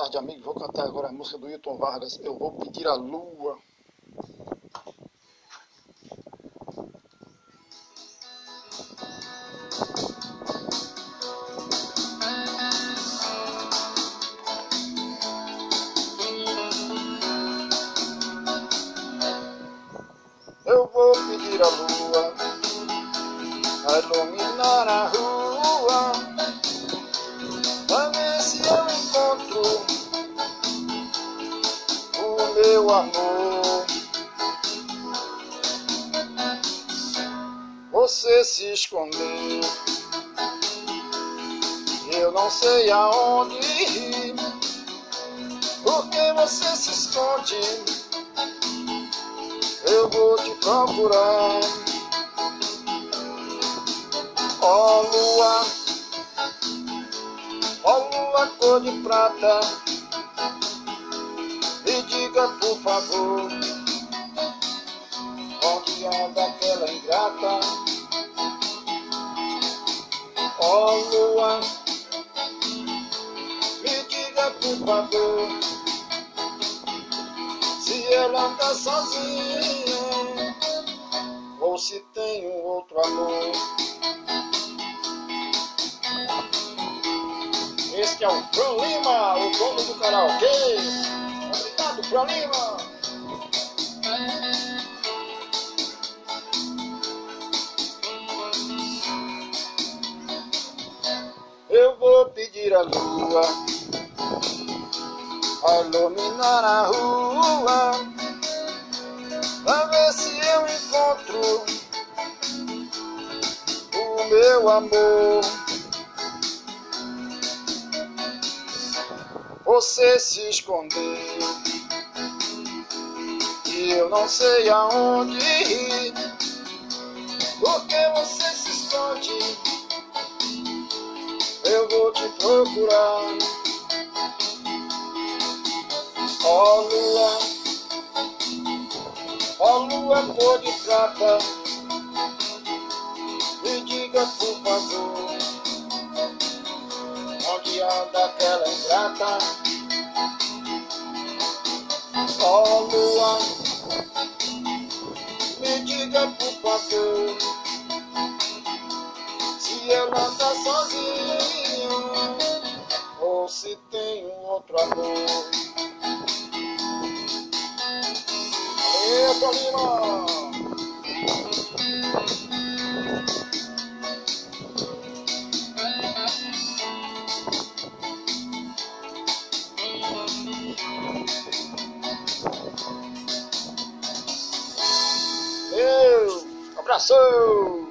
tarde, amigo. Vou cantar agora a música do Hilton Vargas. Eu vou pedir a lua. Eu vou pedir a lua a iluminar a rua amor. Você se escondeu, eu não sei aonde ir. Porque você se esconde eu vou te procurar. Ó oh, lua, ó oh, lua cor de prata, me diga por favor, onde anda aquela ingrata? Ó oh, lua, me diga por favor, se ela anda sozinha ou se tem um outro amor. Este é o Fran Lima, o dono do karaokê. Fran Lima. Eu vou pedir a lua a iluminar a rua pra ver se eu encontro o meu amor. Você se escondeu eu não sei aonde ir. Porque você se esconde, eu vou te procurar. Ó oh, lua, ó oh, lua cor de prata, me diga por favor, onde anda aquela ingrata? Ó oh, lua, me diga por favor, se ela anda sozinha ou se tem um outro amor. Eita, Lima! Abraço!